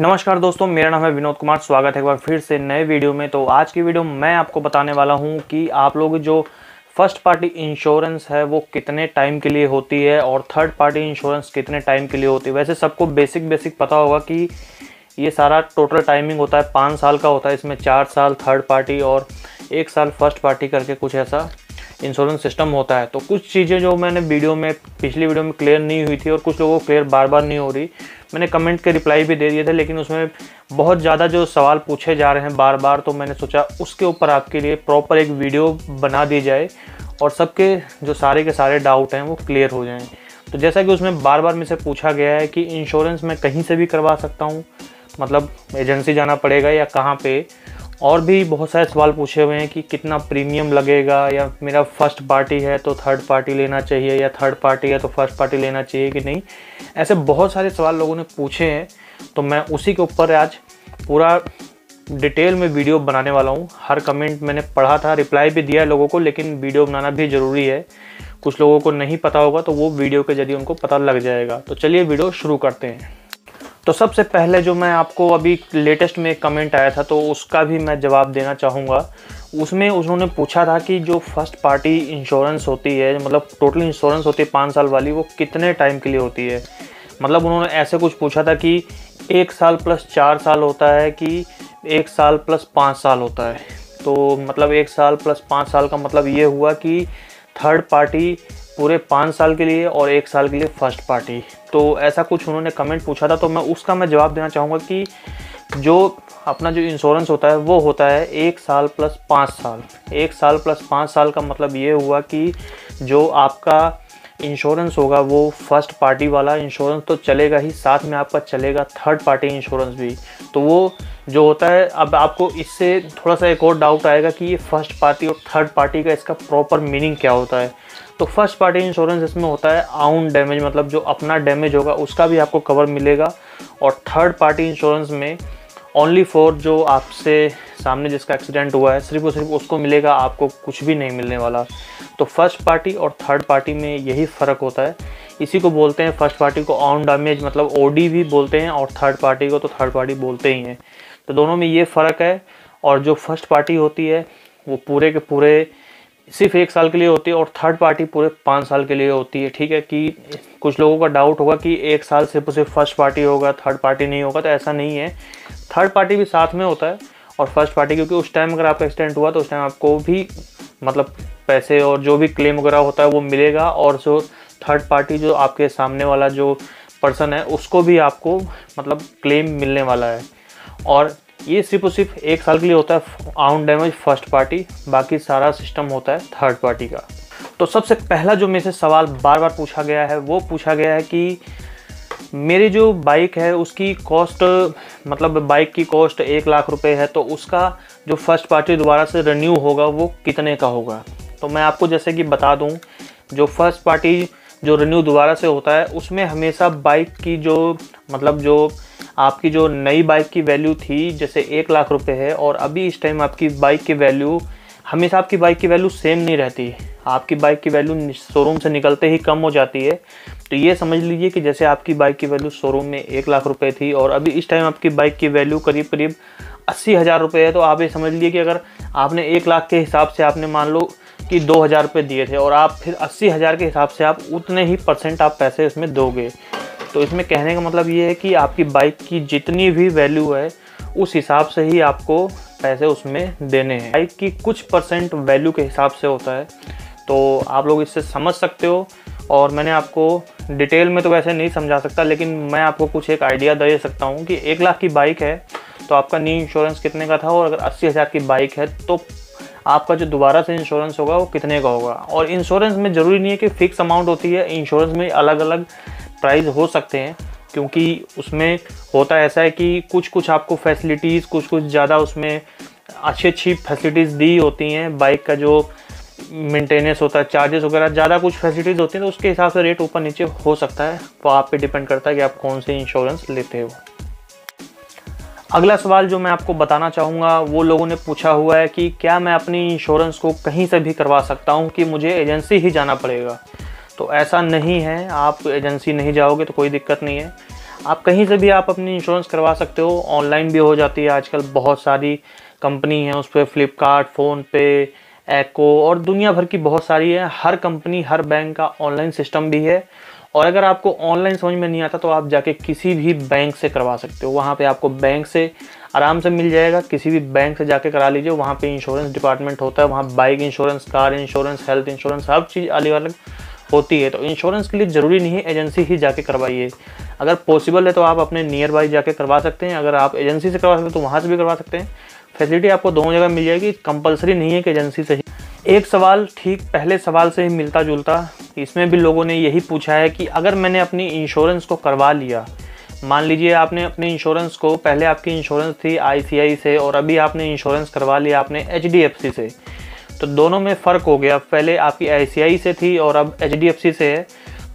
नमस्कार दोस्तों, मेरा नाम है विनोद कुमार, स्वागत है एक बार फिर से नए वीडियो में। तो आज की वीडियो में आपको बताने वाला हूँ कि आप लोग जो फ़र्स्ट पार्टी इंश्योरेंस है, वो कितने टाइम के लिए होती है और थर्ड पार्टी इंश्योरेंस कितने टाइम के लिए होती है। वैसे सबको बेसिक बेसिक पता होगा कि ये सारा टोटल टाइमिंग होता है, पाँच साल का होता है इसमें, चार साल थर्ड पार्टी और एक साल फ़र्स्ट पार्टी करके कुछ ऐसा इंश्योरेंस सिस्टम होता है। तो कुछ चीज़ें जो मैंने वीडियो में, पिछली वीडियो में क्लियर नहीं हुई थी और कुछ लोगों को क्लियर बार बार नहीं हो रही मैंने कमेंट के रिप्लाई भी दे दिए थे, लेकिन उसमें बहुत ज़्यादा जो सवाल पूछे जा रहे हैं बार बार तो मैंने सोचा उसके ऊपर आपके लिए प्रॉपर एक वीडियो बना दी जाए और सबके जो सारे के सारे डाउट हैं वो क्लियर हो जाएँ। तो जैसा कि उसमें बार बार मुझसे पूछा गया है कि इंश्योरेंस मैं कहीं से भी करवा सकता हूँ? मतलब एजेंसी जाना पड़ेगा या कहाँ पे? और भी बहुत सारे सवाल पूछे हुए हैं कि कितना प्रीमियम लगेगा या मेरा फ़र्स्ट पार्टी है तो थर्ड पार्टी लेना चाहिए या थर्ड पार्टी है तो फ़र्स्ट पार्टी लेना चाहिए कि नहीं? ऐसे बहुत सारे सवाल लोगों ने पूछे हैं तो मैं उसी के ऊपर आज पूरा डिटेल में वीडियो बनाने वाला हूँ। हर कमेंट मैंने पढ़ा था रिप्लाई भी दिया है लोगों को, लेकिन वीडियो बनाना भी ज़रूरी है। कुछ लोगों को नहीं पता होगा तो वो वीडियो के ज़रिए उनको पता लग जाएगा। तो चलिए वीडियो शुरू करते हैं। तो सबसे पहले जो मैं आपको अभी लेटेस्ट में कमेंट आया था तो उसका भी मैं जवाब देना चाहूँगा। उसमें उन्होंने पूछा था कि जो फ़र्स्ट पार्टी इंश्योरेंस होती है मतलब टोटल इंश्योरेंस होती है पाँच साल वाली, वो कितने टाइम के लिए होती है? मतलब उन्होंने ऐसे कुछ पूछा था कि एक साल प्लस चार साल होता है कि एक साल प्लस पाँच साल होता है। तो मतलब एक साल प्लस पाँच साल का मतलब ये हुआ कि थर्ड पार्टी पूरे पाँच साल के लिए और एक साल के लिए फ़र्स्ट पार्टी। तो ऐसा कुछ उन्होंने कमेंट पूछा था तो मैं उसका मैं जवाब देना चाहूँगा कि जो अपना जो इंश्योरेंस होता है, वो होता है एक साल प्लस पाँच साल। एक साल प्लस पाँच साल का मतलब ये हुआ कि जो आपका इंश्योरेंस होगा, वो फ़र्स्ट पार्टी वाला इंश्योरेंस तो चलेगा ही, साथ में आपका चलेगा थर्ड पार्टी इंश्योरेंस भी। तो वो जो होता है, अब आपको इससे थोड़ा सा एक और डाउट आएगा कि ये फ़र्स्ट पार्टी और थर्ड पार्टी का इसका प्रॉपर मीनिंग क्या होता है। तो फ़र्स्ट पार्टी इंश्योरेंस इसमें होता है आउन डैमेज मतलब जो अपना डैमेज होगा, उसका भी आपको कवर मिलेगा। और थर्ड पार्टी इंश्योरेंस में ओनली फॉर जो आपसे सामने जिसका एक्सीडेंट हुआ है, सिर्फ़ और सिर्फ़ उसको मिलेगा, आपको कुछ भी नहीं मिलने वाला। तो फ़र्स्ट पार्टी और थर्ड पार्टी में यही फ़र्क होता है। इसी को बोलते हैं फ़र्स्ट पार्टी को ऑन डैमेज मतलब ओडी भी बोलते हैं और थर्ड पार्टी को तो थर्ड पार्टी बोलते ही हैं। तो दोनों में ये फ़र्क है। और जो फ़र्स्ट पार्टी होती है, वो पूरे के पूरे सिर्फ़ एक साल के लिए होती है और थर्ड पार्टी पूरे पाँच साल के लिए होती है, ठीक है? कि कुछ लोगों का डाउट होगा कि एक साल सिर्फ़ सिर्फ़ फ़र्स्ट पार्टी होगा थर्ड पार्टी नहीं होगा तो ऐसा नहीं है। थर्ड पार्टी भी साथ में होता है और फ़र्स्ट पार्टी क्योंकि उस टाइम अगर आपका एक्सीडेंट हुआ तो उस टाइम आपको भी मतलब पैसे और जो भी क्लेम वगैरह होता है, वो मिलेगा और जो थर्ड पार्टी जो आपके सामने वाला जो पर्सन है, उसको भी आपको मतलब क्लेम मिलने वाला है। और ये सिर्फ़ और सिर्फ़ एक साल के लिए होता है आउंड डैमेज, फ़र्स्ट पार्टी, बाकी सारा सिस्टम होता है थर्ड पार्टी का। तो सबसे पहला जो मेरे से सवाल बार बार पूछा गया है, वो पूछा गया है कि मेरी जो बाइक है, उसकी कॉस्ट मतलब बाइक की कॉस्ट एक लाख रुपए है तो उसका जो फ़र्स्ट पार्टी दोबारा से रिन्यू होगा, वो कितने का होगा? तो मैं आपको जैसे कि बता दूँ, जो फ़र्स्ट पार्टी जो रिन्यू दोबारा से होता है, उसमें हमेशा बाइक की जो मतलब जो आपकी जो नई बाइक की वैल्यू थी, जैसे एक लाख रुपए है, और अभी इस टाइम आपकी बाइक की वैल्यू हमेशा आपकी बाइक की वैल्यू सेम नहीं रहती। आपकी बाइक की वैल्यू शोरूम से निकलते ही कम हो जाती है। तो ये समझ लीजिए कि जैसे आपकी बाइक की वैल्यू शोरूम में एक लाख रुपए थी, और अभी इस टाइम आपकी बाइक की वैल्यू करीब करीब अस्सी हज़ार रुपये है तो आप ये समझ लीजिए कि अगर आपने एक लाख के हिसाब से आपने मान लो कि दो हज़ार रुपये दिए थे और आप फिर अस्सी हज़ार के हिसाब से आप उतने ही परसेंट आप पैसे इसमें दोगे। तो इसमें कहने का मतलब ये है कि आपकी बाइक की जितनी भी वैल्यू है, उस हिसाब से ही आपको पैसे उसमें देने हैं। बाइक की कुछ परसेंट वैल्यू के हिसाब से होता है। तो आप लोग इससे समझ सकते हो और मैंने आपको डिटेल में तो वैसे नहीं समझा सकता, लेकिन मैं आपको कुछ एक आइडिया दे सकता हूँ कि एक लाख की बाइक है तो आपका न्यू इंश्योरेंस कितने का था और अगर अस्सी हज़ार की बाइक है तो आपका जो दोबारा से इंश्योरेंस होगा, वो कितने का होगा? और इंश्योरेंस में ज़रूरी नहीं है कि फ़िक्स अमाउंट होती है इंश्योरेंस में अलग अलग प्राइस हो सकते हैं, क्योंकि उसमें होता ऐसा है कि कुछ कुछ आपको फैसिलिटीज़ कुछ कुछ ज़्यादा उसमें अच्छी अच्छी फैसिलिटीज़ दी होती हैं बाइक का जो मेंटेनेंस होता है चार्जेस वगैरह, ज़्यादा कुछ फैसिलिटीज़ होती हैं तो उसके हिसाब से रेट ऊपर नीचे हो सकता है तो आप पे डिपेंड करता है कि आप कौन से इंश्योरेंस लेते हो। अगला सवाल जो मैं आपको बताना चाहूँगा, वो लोगों ने पूछा हुआ है कि क्या मैं अपनी इंश्योरेंस को कहीं से भी करवा सकता हूँ कि मुझे एजेंसी ही जाना पड़ेगा? तो ऐसा नहीं है, आप एजेंसी नहीं जाओगे तो कोई दिक्कत नहीं है। आप कहीं से भी आप अपनी इंश्योरेंस करवा सकते हो ऑनलाइन भी हो जाती है। आजकल बहुत सारी कंपनी है, उस पर फ्लिपकार्ट फ़ोनपे एको और दुनिया भर की बहुत सारी है। हर कंपनी हर बैंक का ऑनलाइन सिस्टम भी है। और अगर आपको ऑनलाइन समझ में नहीं आता तो आप जाके किसी भी बैंक से करवा सकते हो। वहाँ पे आपको बैंक से आराम से मिल जाएगा। किसी भी बैंक से जाके करा लीजिए। वहाँ पे इंश्योरेंस डिपार्टमेंट होता है। वहाँ bike insurance car insurance health insurance हर चीज़ अलग अलग होती है। तो इंश्योरेंस के लिए ज़रूरी नहीं है एजेंसी ही जाके करवाइए। अगर पॉसिबल है तो आप अपने नियर बाई जाके करवा सकते हैं। अगर आप एजेंसी से करवा सकते हैं तो वहाँ से भी करवा सकते हैं। फैसिलिटी आपको दोनों जगह मिल जाएगी। कंपलसरी नहीं है कि एजेंसी से ही। एक सवाल ठीक पहले सवाल से ही मिलता जुलता इसमें भी लोगों ने यही पूछा है कि अगर मैंने अपनी इंश्योरेंस को करवा लिया, मान लीजिए आपने अपने इंश्योरेंस को, पहले आपकी इंश्योरेंस थी आई से और अभी आपने इंश्योरेंस करवा लिया आपने एचडीएफसी से तो दोनों में फ़र्क हो गया। पहले आपकी आई से थी और अब एचडीएफसी से है।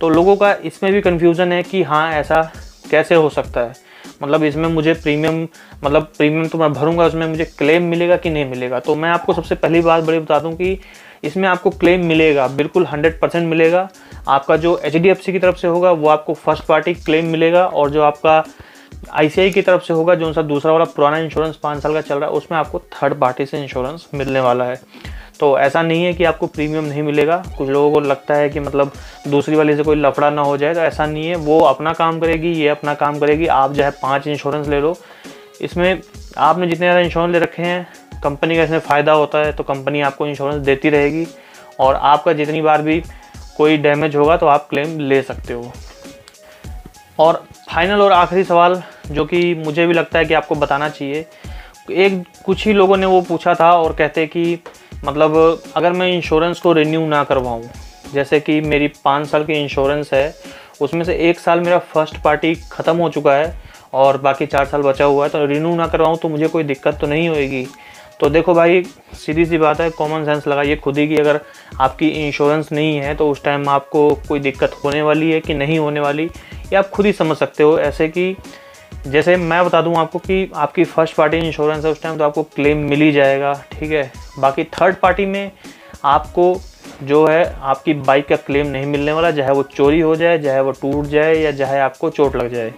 तो लोगों का इसमें भी कन्फ्यूज़न है कि हाँ ऐसा कैसे हो सकता है? मतलब इसमें मुझे प्रीमियम मतलब प्रीमियम तो मैं भरूँगा, उसमें मुझे क्लेम मिलेगा कि नहीं मिलेगा? तो मैं आपको सबसे पहली बात बड़ी बता दूँ कि इसमें आपको क्लेम मिलेगा, बिल्कुल हंड्रेड परसेंट मिलेगा। आपका जो एचडीएफसी की तरफ़ से होगा, वो आपको फ़र्स्ट पार्टी क्लेम मिलेगा और जो आपका आई की तरफ़ से होगा, जो सा दूसरा वाला पुराना इंश्योरेंस पाँच साल का चल रहा है, उसमें आपको थर्ड पार्टी से इंश्योरेंस मिलने वाला है। तो ऐसा नहीं है कि आपको प्रीमियम नहीं मिलेगा। कुछ लोगों को लगता है कि मतलब दूसरी वाली से कोई लफड़ा ना हो जाए तो ऐसा नहीं है। वो अपना काम करेगी, ये अपना काम करेगी। आप जो है पाँच इंश्योरेंस ले लो। इसमें आपने जितने ज़्यादा इंश्योरेंस ले रखे हैं कंपनी का इसमें फ़ायदा होता है तो कंपनी आपको इंश्योरेंस देती रहेगी और आपका जितनी बार भी कोई डैमेज होगा तो आप क्लेम ले सकते हो। और फाइनल और आखिरी सवाल, जो कि मुझे भी लगता है कि आपको बताना चाहिए। एक, कुछ ही लोगों ने वो पूछा था और कहते कि मतलब अगर मैं इंश्योरेंस को रिन्यू ना करवाऊँ, जैसे कि मेरी पाँच साल की इंश्योरेंस है, उसमें से एक साल मेरा फ़र्स्ट पार्टी ख़त्म हो चुका है और बाकी चार साल बचा हुआ है तो रिन्यू ना करवाऊँ तो मुझे कोई दिक्कत तो नहीं होएगी। तो देखो भाई, सीधी सी बात है कॉमन सेंस लगाइए खुद ही कि अगर आपकी इंश्योरेंस नहीं है तो उस टाइम आपको कोई दिक्कत होने वाली है कि नहीं होने वाली, ये आप खुद ही समझ सकते हो। ऐसे कि जैसे मैं बता दूँ आपको कि आपकी फ़र्स्ट पार्टी इंश्योरेंस है, उस टाइम तो आपको क्लेम मिल ही जाएगा, ठीक है। बाकी थर्ड पार्टी में आपको जो है, आपकी बाइक का क्लेम नहीं मिलने वाला, चाहे वो चोरी हो जाए, चाहे वो टूट जाए, या चाहे आपको चोट लग जाए।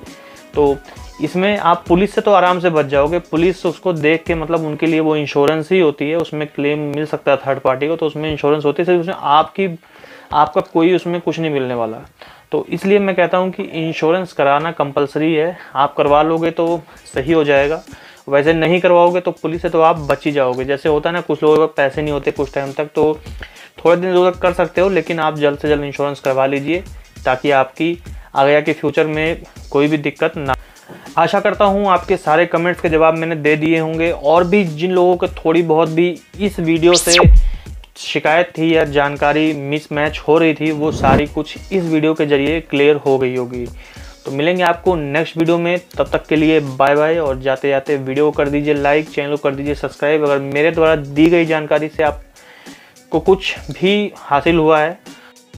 तो इसमें आप पुलिस से तो आराम से बच जाओगे। पुलिस उसको देख के मतलब उनके लिए वो इंश्योरेंस ही होती है, उसमें क्लेम मिल सकता है थर्ड पार्टी को तो उसमें इंश्योरेंस होती है, सिर्फ़ उसमें आपकी, आपका कोई उसमें कुछ नहीं मिलने वाला। तो इसलिए मैं कहता हूँ कि इंश्योरेंस कराना कंपलसरी है। आप करवा लोगे तो सही हो जाएगा। वैसे नहीं करवाओगे तो पुलिस से तो आप बच ही जाओगे। जैसे होता है ना, कुछ लोगों के पैसे नहीं होते कुछ टाइम तक तो थोड़े दिन तक कर सकते हो, लेकिन आप जल्द से जल्द इंश्योरेंस करवा लीजिए, ताकि आपकी आगे के फ्यूचर में कोई भी दिक्कत ना आशा करता हूँ आपके सारे कमेंट्स के जवाब मैंने दे दिए होंगे। और भी जिन लोगों को थोड़ी बहुत भी इस वीडियो से शिकायत थी या जानकारी मिसमैच हो रही थी, वो सारी कुछ इस वीडियो के ज़रिए क्लियर हो गई होगी। तो मिलेंगे आपको नेक्स्ट वीडियो में। तब तक के लिए बाय बाय और जाते जाते वीडियो कर दीजिए लाइक चैनल कर दीजिए सब्सक्राइब अगर मेरे द्वारा दी गई जानकारी से आपको कुछ भी हासिल हुआ है